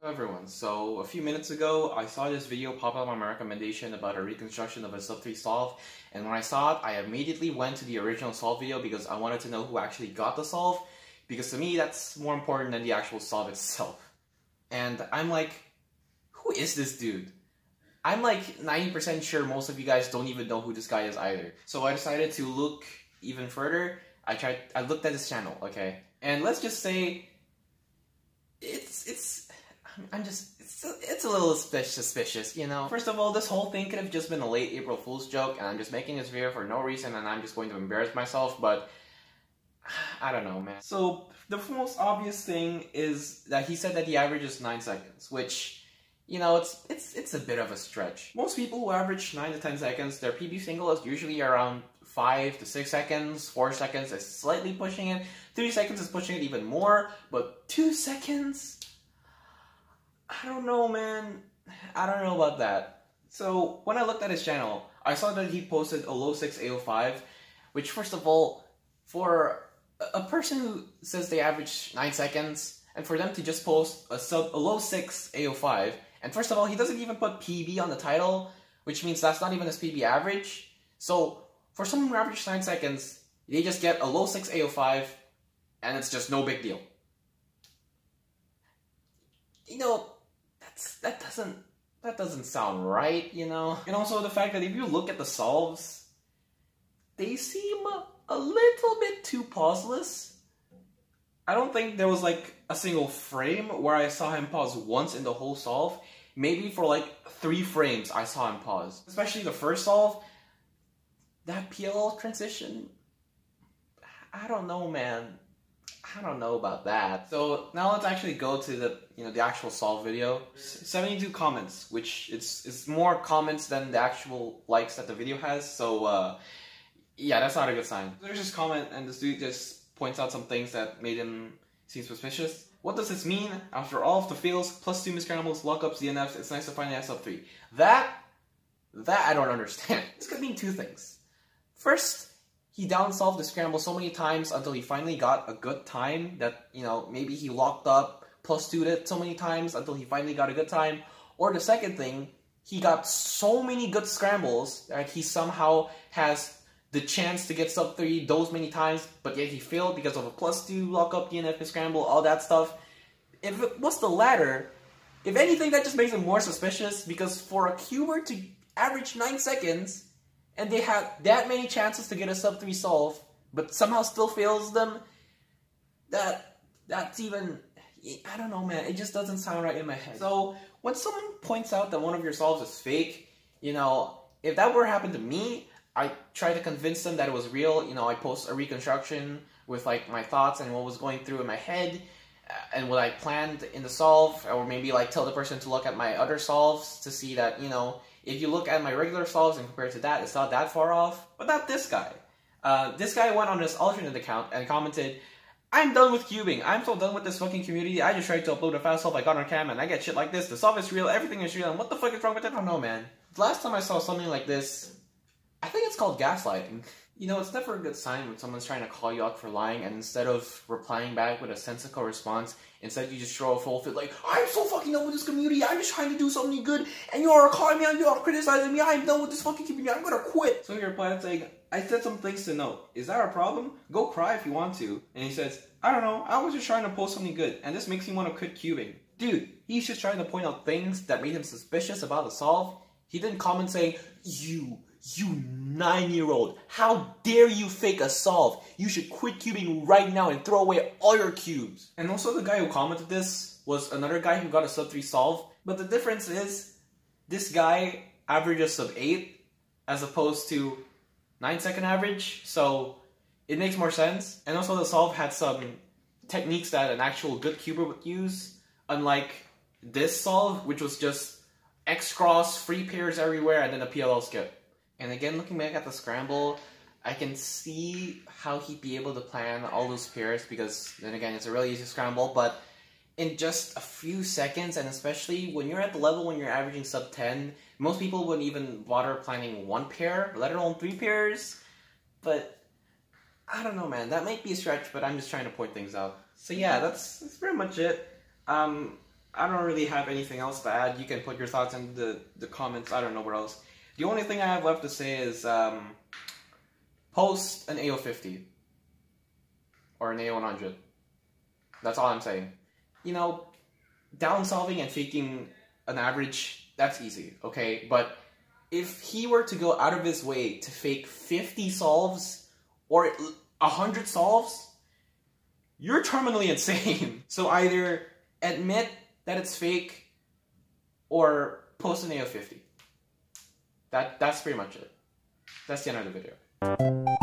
Hello everyone, so a few minutes ago I saw this video pop up on my recommendation about a reconstruction of a sub 3 solve and when I saw it I immediately went to the original solve video because I wanted to know who actually got the solve because to me that's more important than the actual solve itself. And I'm like, who is this dude? I'm like 90% sure most of you guys don't even know who this guy is either. So I decided to look even further. I tried I looked at his channel, okay? And let's just say it's it's I'm just it's a, it's a little suspicious, you know. First of all, this whole thing could have just been a late April Fool's joke, and I'm just making this video for no reason, and I'm just going to embarrass myself. But I don't know, man. So the most obvious thing is that he said that the average is nine seconds, which you know it's it's it's a bit of a stretch. Most people who average nine to ten seconds, their PB single is usually around five to six seconds. Four seconds is slightly pushing it. Three seconds is pushing it even more, but two seconds. I don't know, man. I don't know about that. So when I looked at his channel, I saw that he posted a low 6 AO5, which first of all, for a person who says they average 9 seconds, and for them to just post a sub a low 6 AO5, and first of all, he doesn't even put PB on the title, which means that's not even his PB average. So for someone who averages 9 seconds, they just get a low 6 AO5, and it's just no big deal. You know, that doesn't that doesn't sound right, you know? And also the fact that if you look at the solves, they seem a little bit too pauseless. I don't think there was like a single frame where I saw him pause once in the whole solve. Maybe for like three frames I saw him pause. Especially the first solve, that PLL transition, I don't know man. I don't know about that. So now let's actually go to the you know the actual solve video. 72 comments, which it's it's more comments than the actual likes that the video has. So uh, yeah, that's not a good sign. There's this comment, and this dude just points out some things that made him seem suspicious. What does this mean? After all of the fails, plus two miscountable lockups, DNFs, it's nice to find the S up three. That that I don't understand. This could mean two things. First, he down solved the scramble so many times until he finally got a good time that, you know, maybe he locked up plus two it so many times until he finally got a good time. Or the second thing, he got so many good scrambles that he somehow has the chance to get sub 3 those many times, but yet he failed because of a plus 2 lock lockup, DNF scramble, all that stuff. If it was the latter, if anything, that just makes him more suspicious because for a cuber to average 9 seconds, and they have that many chances to get a sub 3 solve, but somehow still fails them, that that's even I don't know, man. It just doesn't sound right in my head. So when someone points out that one of your solves is fake, you know, if that were happened to me, I try to convince them that it was real. You know, I post a reconstruction with like my thoughts and what was going through in my head and what I planned in the solve, or maybe like tell the person to look at my other solves to see that you know if you look at my regular solves and compare to that, it's not that far off. But not this guy. Uh, this guy went on this alternate account and commented, I'm done with cubing. I'm so done with this fucking community. I just tried to upload a fast solve I got on cam and I get shit like this. The solve is real, everything is real, and what the fuck is wrong with it? I don't know, man. The last time I saw something like this, I think it's called gaslighting. You know, it's never a good sign when someone's trying to call you out for lying, and instead of replying back with a sensical response, instead you just throw a full fit like, I'm so fucking done with this community, I'm just trying to do something good, and you are calling me out, you are criticizing me, I'm done with this fucking community, I'm gonna quit. So he replied saying, I said some things to note. Is that a problem? Go cry if you want to. And he says, I don't know, I was just trying to post something good, and this makes me want to quit cubing. Dude, he's just trying to point out things that made him suspicious about the solve. He didn't comment saying, you you nine-year-old, how dare you fake a solve? You should quit cubing right now and throw away all your cubes. And also the guy who commented this was another guy who got a sub 3 solve. But the difference is, this guy averages sub 8 as opposed to 9 second average. So it makes more sense. And also the solve had some techniques that an actual good cuber would use. Unlike this solve, which was just X cross, free pairs everywhere, and then a PLL skip. And again, looking back at the scramble, I can see how he'd be able to plan all those pairs because then again, it's a really easy scramble, but in just a few seconds, and especially when you're at the level when you're averaging sub 10, most people wouldn't even bother planning one pair, let alone three pairs. But I don't know, man. That might be a stretch, but I'm just trying to point things out. So yeah, that's that's pretty much it. Um, I don't really have anything else to add. You can put your thoughts in the, the comments. I don't know where else. The only thing I have left to say is um, post an AO50 or an AO100. That's all I'm saying. You know, down solving and faking an average, that's easy, okay? But if he were to go out of his way to fake 50 solves or 100 solves, you're terminally insane. So either admit that it's fake or post an AO50. That, that's pretty much it. That's the end of the video.